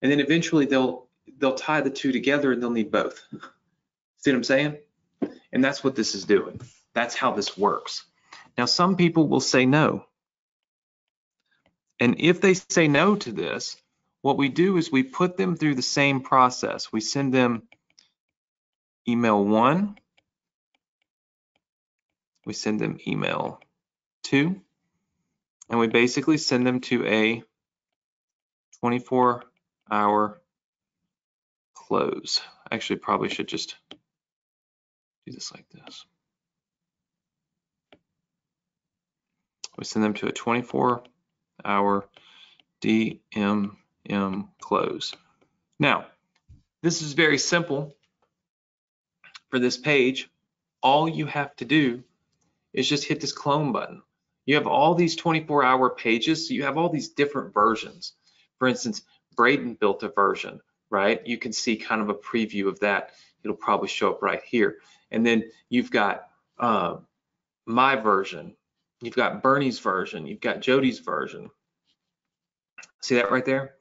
and then eventually they'll they'll tie the two together and they'll need both. See what I'm saying? And that's what this is doing. That's how this works. Now some people will say no. And if they say no to this, what we do is we put them through the same process. We send them email one, we send them email two, and we basically send them to a 24 hour close. Actually, probably should just do this like this. We send them to a 24 hour DMM close. Now, this is very simple for this page. All you have to do is just hit this clone button. You have all these 24 hour pages, so you have all these different versions. For instance, Braden built a version, right? You can see kind of a preview of that. It'll probably show up right here. And then you've got uh, my version, you've got Bernie's version, you've got Jody's version. See that right there?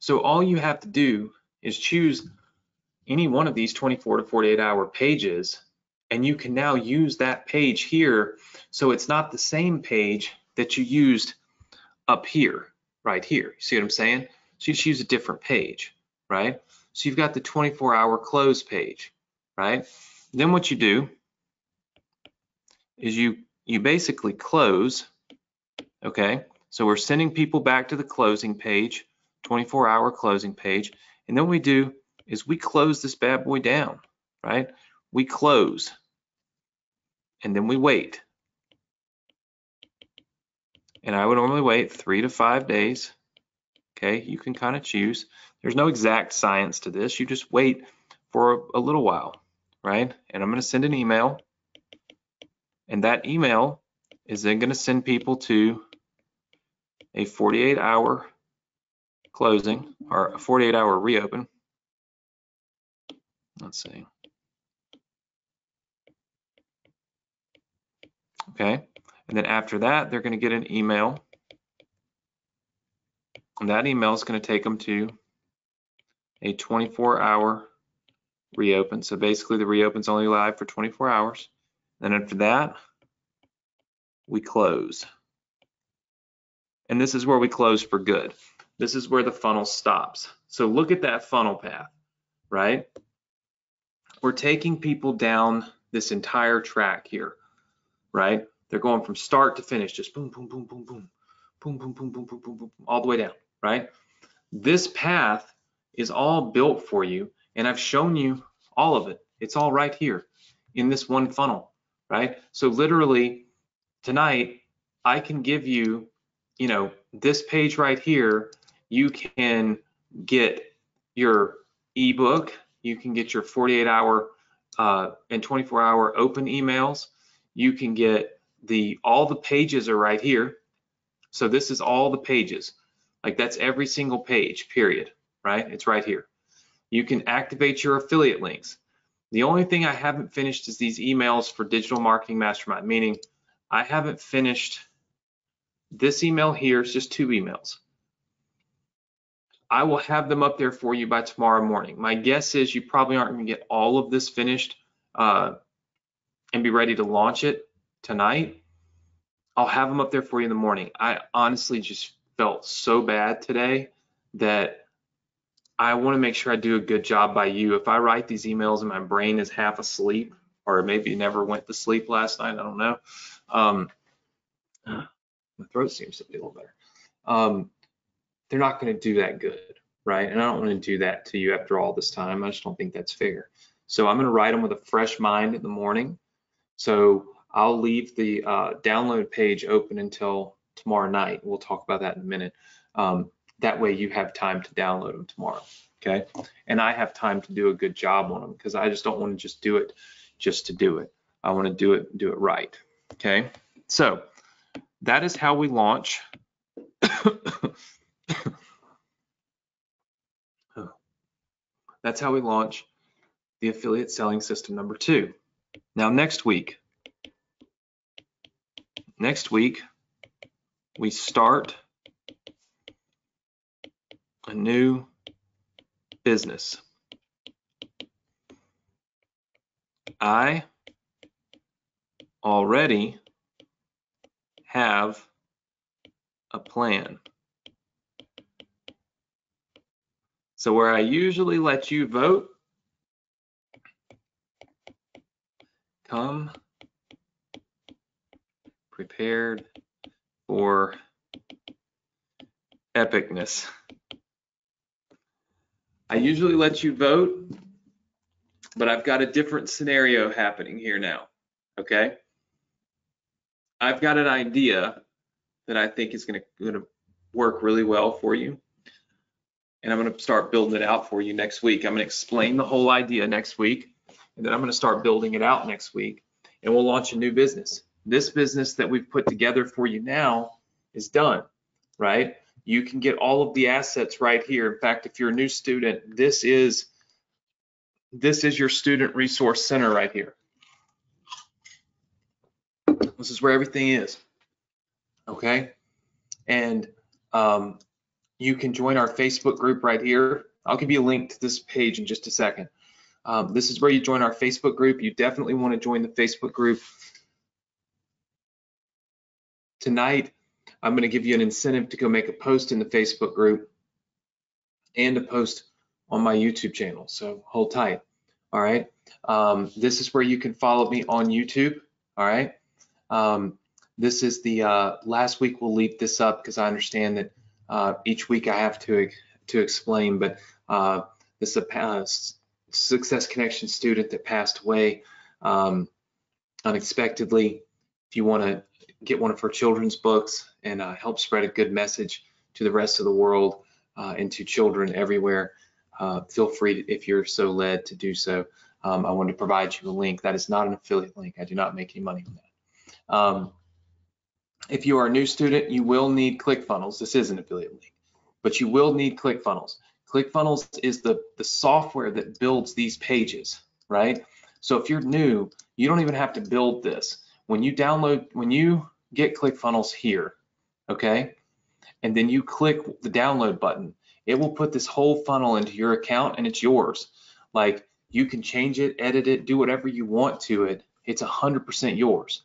So all you have to do is choose any one of these 24 to 48 hour pages and you can now use that page here. So it's not the same page that you used up here right here. You see what i'm saying? So you just use a different page right? So you've got the 24 hour close page right? Then what you do is you you basically close okay? So we're sending people back to the closing page 24 hour closing page and then what we do is we close this bad boy down right we close and then we wait. And I would normally wait three to five days. Okay, you can kind of choose. There's no exact science to this. You just wait for a little while, right? And I'm going to send an email. And that email is then going to send people to a 48 hour closing or a 48 hour reopen. Let's see. Okay. And then after that, they're going to get an email. And that email is going to take them to a 24 hour reopen. So basically the reopen's only live for 24 hours. And after that, we close. And this is where we close for good. This is where the funnel stops. So look at that funnel path, right? We're taking people down this entire track here, right? They're going from start to finish, just boom, boom, boom, boom, boom, boom, boom, boom, boom, boom, boom, boom, all the way down, right? This path is all built for you, and I've shown you all of it. It's all right here in this one funnel, right? So literally tonight, I can give you, you know, this page right here, you can get your ebook, you can get your 48 hour uh, and 24 hour open emails, you can get the all the pages are right here. So this is all the pages. Like that's every single page, period, right? It's right here. You can activate your affiliate links. The only thing I haven't finished is these emails for Digital Marketing Mastermind, meaning I haven't finished this email here. It's just two emails. I will have them up there for you by tomorrow morning. My guess is you probably aren't going to get all of this finished uh, and be ready to launch it tonight. I'll have them up there for you in the morning. I honestly just felt so bad today that I want to make sure I do a good job by you. If I write these emails and my brain is half asleep, or maybe never went to sleep last night, I don't know. Um, my throat seems to be a little better. Um, they're not going to do that good, right? And I don't want to do that to you after all this time. I just don't think that's fair. So I'm going to write them with a fresh mind in the morning. So I'll leave the uh, download page open until tomorrow night. We'll talk about that in a minute. Um, that way you have time to download them tomorrow, okay? And I have time to do a good job on them because I just don't want to just do it just to do it. I want to do it do it right, okay? So that is how we launch. That's how we launch the affiliate selling system number two. Now next week, Next week, we start a new business. I already have a plan. So where I usually let you vote, come prepared for epicness. I usually let you vote, but I've got a different scenario happening here now, okay? I've got an idea that I think is gonna, gonna work really well for you. And I'm gonna start building it out for you next week. I'm gonna explain the whole idea next week, and then I'm gonna start building it out next week, and we'll launch a new business this business that we've put together for you now is done, right? You can get all of the assets right here. In fact, if you're a new student, this is this is your student resource center right here. This is where everything is. Okay. And um, you can join our Facebook group right here. I'll give you a link to this page in just a second. Um, this is where you join our Facebook group. You definitely want to join the Facebook group tonight, I'm going to give you an incentive to go make a post in the Facebook group and a post on my YouTube channel. So hold tight. All right. Um, this is where you can follow me on YouTube. All right. Um, this is the uh, last week we'll leave this up because I understand that uh, each week I have to to explain, but uh, this is a Success Connection student that passed away um, unexpectedly. If you want to get one of her children's books and uh, help spread a good message to the rest of the world uh, and to children everywhere. uh, feel free, to, if you're so led to do so. Um, I wanted to provide you a link. That is not an affiliate link. I do not make any money on that. Um, if you are a new student, you will need ClickFunnels. This is an affiliate link, but you will need ClickFunnels. ClickFunnels is the, the software that builds these pages, right? So if you're new, you don't even have to build this. When you download, when you get ClickFunnels here, okay, and then you click the download button, it will put this whole funnel into your account and it's yours. Like you can change it, edit it, do whatever you want to it. It's 100% yours.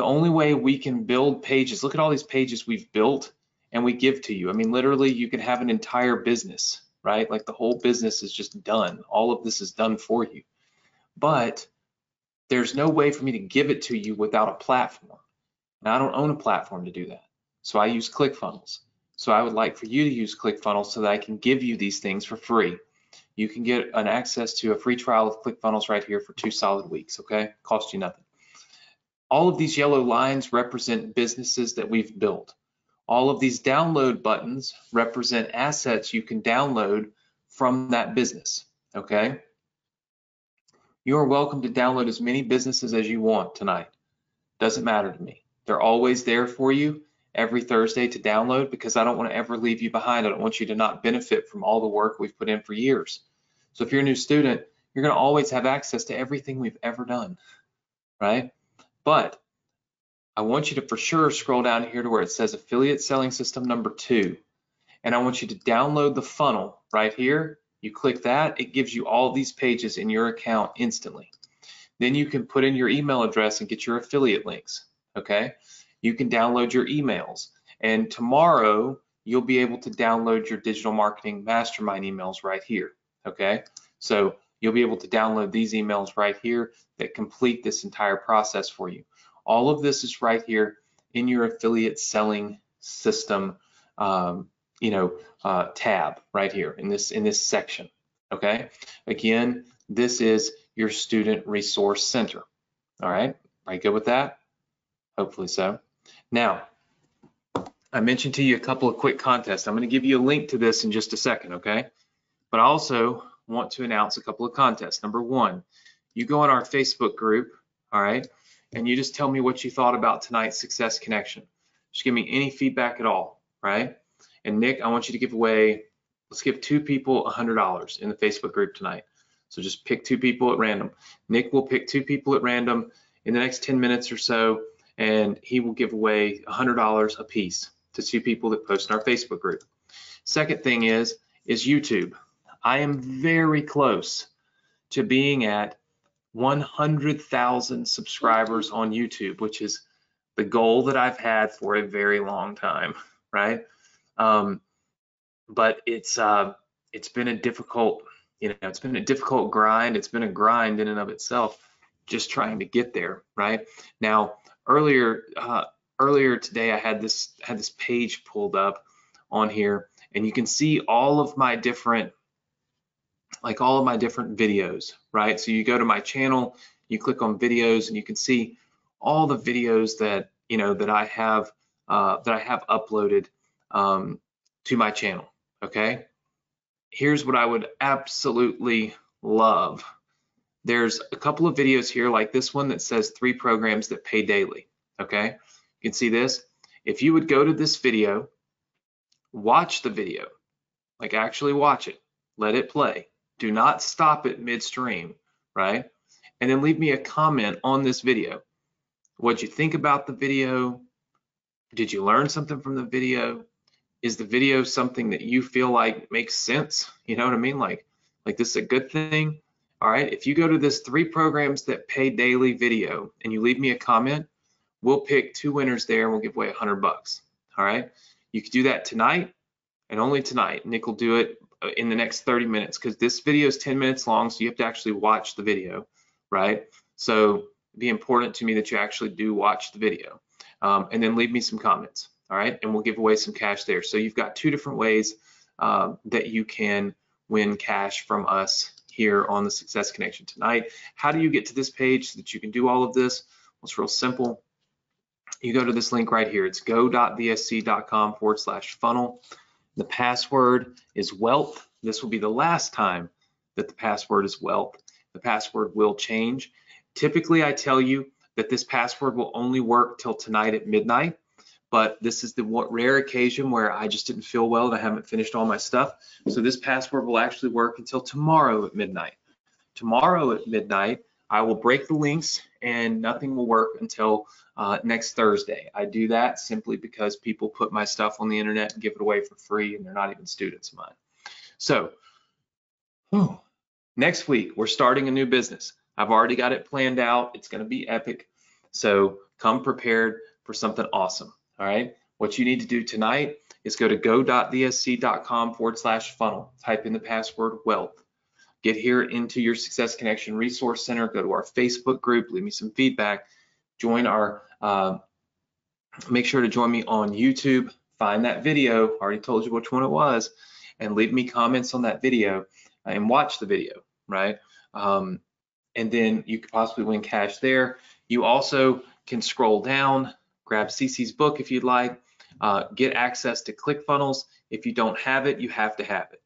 The only way we can build pages, look at all these pages we've built and we give to you. I mean, literally, you can have an entire business, right? Like the whole business is just done. All of this is done for you. But there's no way for me to give it to you without a platform. And I don't own a platform to do that. So I use ClickFunnels. So I would like for you to use ClickFunnels so that I can give you these things for free. You can get an access to a free trial of ClickFunnels right here for two solid weeks, okay? Cost you nothing. All of these yellow lines represent businesses that we've built. All of these download buttons represent assets you can download from that business, okay? You are welcome to download as many businesses as you want tonight. Doesn't matter to me. They're always there for you every Thursday to download because I don't want to ever leave you behind. I don't want you to not benefit from all the work we've put in for years. So if you're a new student, you're going to always have access to everything we've ever done, right? But I want you to for sure scroll down here to where it says affiliate selling system number two. And I want you to download the funnel right here. You click that, it gives you all these pages in your account instantly. Then you can put in your email address and get your affiliate links, okay? You can download your emails. And tomorrow, you'll be able to download your digital marketing mastermind emails right here, okay? So you'll be able to download these emails right here that complete this entire process for you. All of this is right here in your affiliate selling system, um, you know, uh, tab right here in this in this section. Okay. Again, this is your student resource center. All right. Are you good with that? Hopefully so. Now, I mentioned to you a couple of quick contests. I'm going to give you a link to this in just a second. Okay. But also want to announce a couple of contests. Number one, you go on our Facebook group. All right and you just tell me what you thought about tonight's Success Connection. Just give me any feedback at all, right? And Nick, I want you to give away, let's give two people $100 in the Facebook group tonight. So just pick two people at random. Nick will pick two people at random in the next 10 minutes or so, and he will give away $100 a piece to two people that post in our Facebook group. Second thing is, is YouTube. I am very close to being at 100,000 subscribers on YouTube, which is the goal that I've had for a very long time, right? Um, but it's uh, it's been a difficult, you know, it's been a difficult grind. It's been a grind in and of itself, just trying to get there, right? Now, earlier uh, earlier today, I had this had this page pulled up on here, and you can see all of my different like all of my different videos, right? So you go to my channel, you click on videos, and you can see all the videos that you know that I have uh, that I have uploaded um, to my channel. Okay. Here's what I would absolutely love. There's a couple of videos here like this one that says three programs that pay daily. Okay. You can see this. If you would go to this video, watch the video, like actually watch it, let it play, do not stop it midstream, right? And then leave me a comment on this video. What'd you think about the video? Did you learn something from the video? Is the video something that you feel like makes sense? You know what I mean? Like, like this is a good thing. All right. If you go to this three programs that pay daily video and you leave me a comment, we'll pick two winners there and we'll give away a hundred bucks. All right. You can do that tonight and only tonight. Nick will do it in the next 30 minutes because this video is 10 minutes long, so you have to actually watch the video, right? So be important to me that you actually do watch the video um, and then leave me some comments, all right? And we'll give away some cash there. So you've got two different ways uh, that you can win cash from us here on the Success Connection tonight. How do you get to this page so that you can do all of this? Well, it's real simple. You go to this link right here. It's go.vsc.com forward slash funnel. The password is wealth, This will be the last time that the password is wealth. The password will change. Typically, I tell you that this password will only work till tonight at midnight, but this is the rare occasion where I just didn't feel well and I haven't finished all my stuff. So this password will actually work until tomorrow at midnight. Tomorrow at midnight, I will break the links and nothing will work until uh, next Thursday. I do that simply because people put my stuff on the internet and give it away for free and they're not even students of mine. So, whew, next week, we're starting a new business. I've already got it planned out. It's going to be epic. So come prepared for something awesome. All right. What you need to do tonight is go to go.thsc.com forward slash funnel. Type in the password wealth. Get here into your Success Connection Resource Center. Go to our Facebook group. Leave me some feedback. Join our, uh, make sure to join me on YouTube. Find that video. Already told you which one it was. And leave me comments on that video and watch the video, right? Um, and then you could possibly win cash there. You also can scroll down, grab CC's book if you'd like, uh, get access to ClickFunnels. If you don't have it, you have to have it.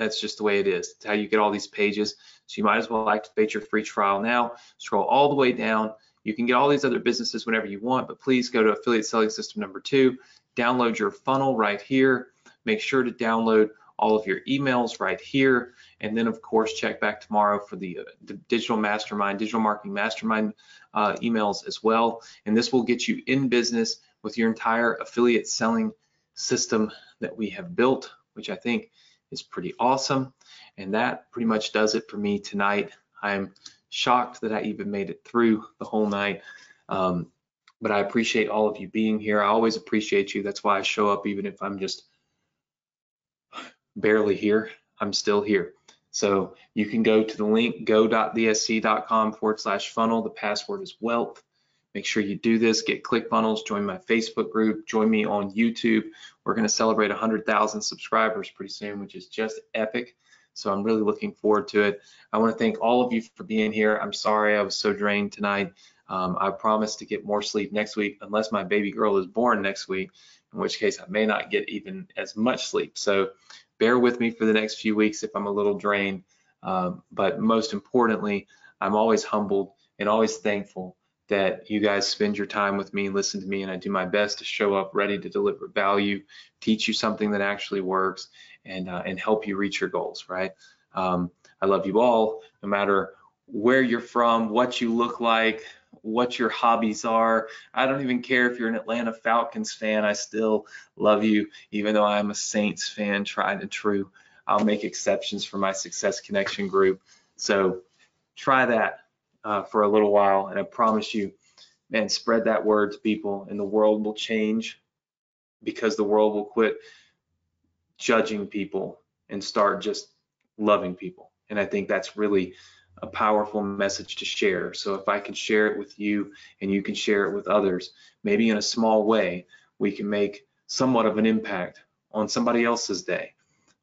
That's just the way it is. It's how you get all these pages. So you might as well activate your free trial now. Scroll all the way down. You can get all these other businesses whenever you want, but please go to affiliate selling system number two, download your funnel right here. Make sure to download all of your emails right here. And then of course, check back tomorrow for the, uh, the digital mastermind, digital marketing mastermind uh, emails as well. And this will get you in business with your entire affiliate selling system that we have built, which I think is pretty awesome. And that pretty much does it for me tonight. I'm shocked that I even made it through the whole night. Um, but I appreciate all of you being here. I always appreciate you. That's why I show up, even if I'm just barely here, I'm still here. So you can go to the link go.dsc.com forward slash funnel. The password is wealth. Make sure you do this, get ClickFunnels, join my Facebook group, join me on YouTube. We're going to celebrate 100,000 subscribers pretty soon, which is just epic. So I'm really looking forward to it. I want to thank all of you for being here. I'm sorry I was so drained tonight. Um, I promise to get more sleep next week, unless my baby girl is born next week, in which case I may not get even as much sleep. So bear with me for the next few weeks if I'm a little drained. Um, but most importantly, I'm always humbled and always thankful that you guys spend your time with me, listen to me, and I do my best to show up ready to deliver value, teach you something that actually works, and uh, and help you reach your goals. Right? Um, I love you all, no matter where you're from, what you look like, what your hobbies are. I don't even care if you're an Atlanta Falcons fan. I still love you, even though I'm a Saints fan, tried and true. I'll make exceptions for my Success Connection group. So try that uh, for a little while, and I promise you, man, spread that word to people, and the world will change because the world will quit judging people and start just loving people. And I think that's really a powerful message to share. So if I can share it with you and you can share it with others, maybe in a small way, we can make somewhat of an impact on somebody else's day,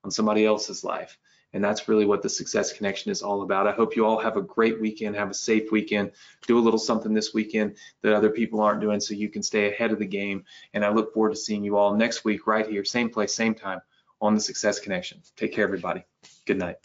on somebody else's life. And that's really what the Success Connection is all about. I hope you all have a great weekend, have a safe weekend, do a little something this weekend that other people aren't doing so you can stay ahead of the game. And I look forward to seeing you all next week right here, same place, same time on the Success Connection. Take care, everybody. Good night.